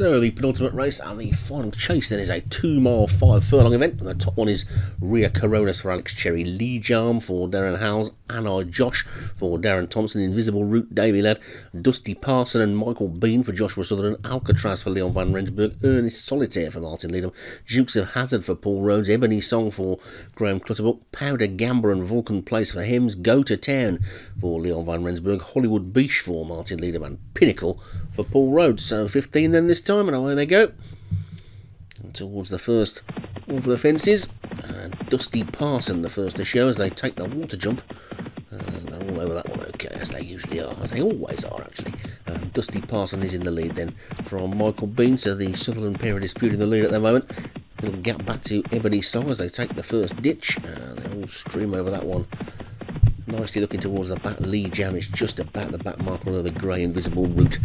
So the penultimate race and the final chase then is a two mile five furlong event. The top one is Ria Coronas for Alex Cherry, Lee Jarm for Darren Howells, Anna Josh for Darren Thompson, Invisible Root, Davy Ladd, Dusty Parson and Michael Bean for Joshua Sutherland, Alcatraz for Leon Van Rensburg, Ernest Solitaire for Martin Leadham, Dukes of Hazard for Paul Rhodes, Ebony Song for Graham Clutterbuck, Powder Gambler and Vulcan Place for Hems, Go to Town for Leon Van Rensburg, Hollywood Beach for Martin Leadham and Pinnacle for Paul Rhodes. So 15 then this time, and away they go. Towards the first over the fences, and Dusty Parson, the first to show as they take the water jump. And they're all over that one, okay, as they usually are, as they always are actually. And Dusty Parson is in the lead then from Michael Bean, so the Sutherland pair are disputing the lead at the moment. Little gap back to Ebony Song as they take the first ditch, and they all stream over that one nicely looking towards the back. Lee Jam is just about the back marker, although the grey invisible route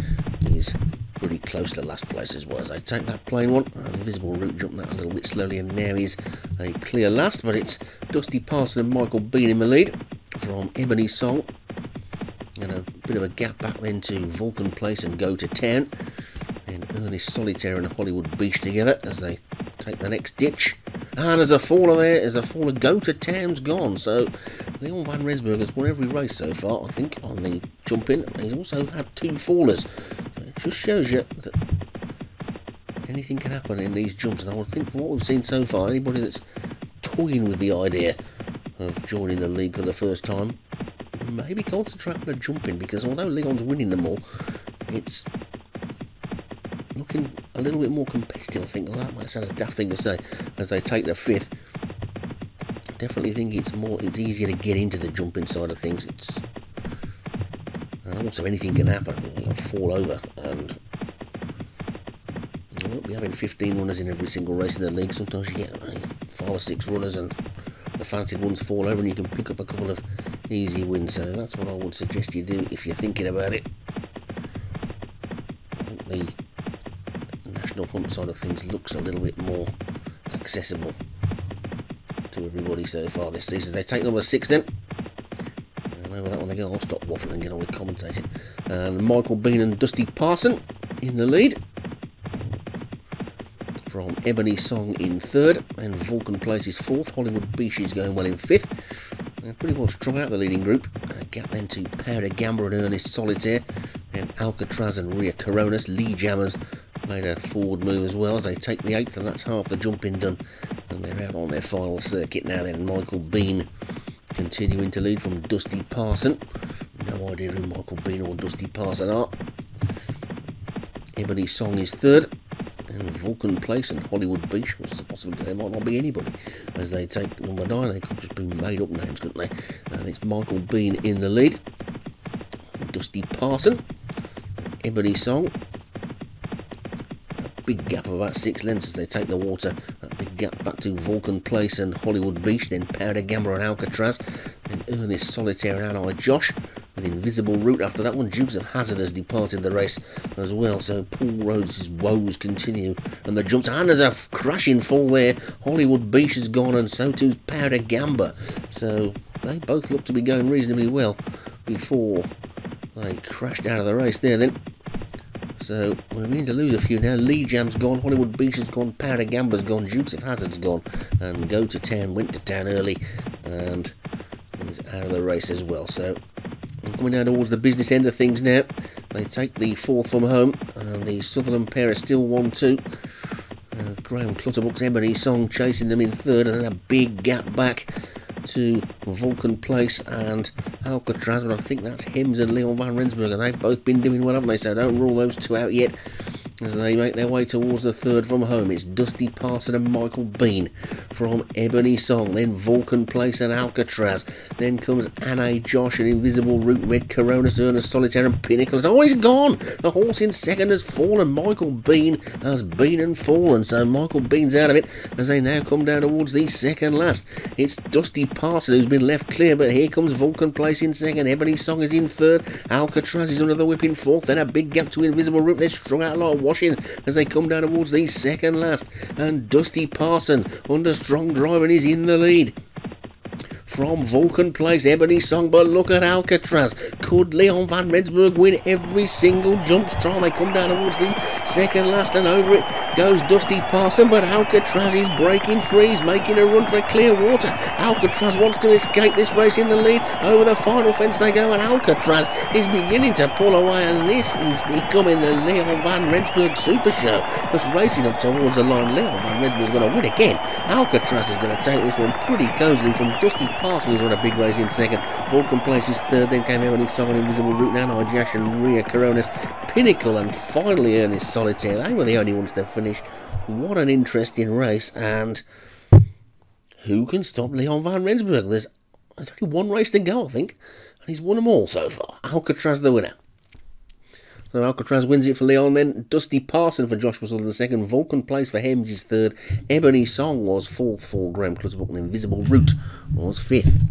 is pretty close to last place as well as I take that plain one. An invisible route jumping that a little bit slowly, and there is a clear last, but it's Dusty Parson and Michael Bean in the lead from Ebony Song. And a bit of a gap back then to Vulcan Place and go to town. And Ernest Solitaire and Hollywood Beach together as they take the next ditch. And as a faller there, as a faller, go to town's gone. So Leon Van Rensburg has won every race so far, I think, on the jump in. He's also had two fallers. Just shows you that anything can happen in these jumps. And I would think from what we've seen so far, anybody that's toying with the idea of joining the league for the first time, maybe concentrate on the jumping because although Leon's winning them all, it's looking a little bit more competitive, I think. Well, that might sound a daft thing to say as they take the fifth. Definitely think it's more, it's easier to get into the jumping side of things. It's and also anything can happen. You'll fall over and you won't be having 15 runners in every single race in the league. Sometimes you get uh, five or six runners and the fancied ones fall over and you can pick up a couple of easy wins. So that's what I would suggest you do if you're thinking about it. I think the national hunt side of things looks a little bit more accessible to everybody so far this season. They take number six then. Over that one again. I'll stop waffling and get on with commentating. And Michael Bean and Dusty Parson in the lead. From Ebony Song in third, and Vulcan Place is fourth. Hollywood Beach is going well in fifth. They're pretty well strung out the leading group. Uh, gap then to Powder Gambler and Ernest Solitaire, and Alcatraz and Ria Coronas. Lee Jammers made a forward move as well as they take the eighth, and that's half the jumping done. And they're out on their final circuit now. Then Michael Bean continuing to lead from Dusty Parson. No idea who Michael Bean or Dusty Parson are. Ebony Song is third. And Vulcan Place and Hollywood Beach, what's the possibility there might not be anybody as they take number nine. They could just be made up names, couldn't they? And it's Michael Bean in the lead. Dusty Parson. Ebony Song big gap of about six lengths as they take the water. That big gap back to Vulcan Place and Hollywood Beach, then Powder Gambler and Alcatraz, then Ernest Solitaire and Ally Josh. With Invisible Route after that one, Dukes of Hazard has departed the race as well. So Paul Rhodes' woes continue, and the jumps and there's a crashing fall there. Hollywood Beach is gone, and so too's Powder Gambler. So they both look to be going reasonably well before they crashed out of the race there. Then so we're beginning to lose a few now. Lee Jam's gone, Hollywood Beach has gone, Gambler's gone, Dukes of Hazard's gone, and Go to Town went to town early and is out of the race as well. So coming down towards the business end of things now. They take the fourth from home, and the Sutherland pair are still 1 2. Uh, Graham Clutterbuck's Ebony Song chasing them in third, and then a big gap back to Vulcan Place and Alcatraz, but I think that's Hems and Leon Van Rensburg, and they've both been doing well, haven't they? So don't rule those two out yet as they make their way towards the third from home. It's Dusty Parson and Michael Bean from Ebony Song, then Vulcan Place and Alcatraz. Then comes Anna Josh and Invisible Root, Red Coronas, Ernest Solitaire and Pinnacle. Oh, he's gone! The horse in second has fallen. Michael Bean has been and fallen, so Michael Bean's out of it as they now come down towards the second last. It's Dusty Parson who's been left clear, but here comes Vulcan Place in second. Ebony Song is in third. Alcatraz is under the whip in fourth. Then a big gap to Invisible Root. They're strung out like washing as they come down towards the second last. And Dusty Parson under strong driving is in the lead from Vulcan Place. Ebony Song, but look at Alcatraz. Could Leon van Rensburg win every single jump trial? They come down towards the second last and over it goes Dusty Parson, but Alcatraz is breaking free. He's making a run for clear water. Alcatraz wants to escape this race in the lead. Over the final fence they go, and Alcatraz is beginning to pull away, and this is becoming the Leon van Rensburg Super Show. Just racing up towards the line, Leon van Rensburg is going to win again. Alcatraz is going to take this one pretty cozily from Dusty Parson, who's run a big race in second. Vulcan places third, then came Emily On Invisible now Jash and Ria Coronas, Pinnacle, and finally Ernest Solitaire. They were the only ones to finish. What an interesting race, and who can stop Leon van Rensburg? There's, there's only one race to go, I think, and he's won them all so far. Alcatraz the winner. So Alcatraz wins it for Leon, then Dusty Parson for Josh Russell in the second, Vulcan Place for Hems is third, Ebony Song was fourth for Graham Clutterbuck, and Invisible Route was fifth.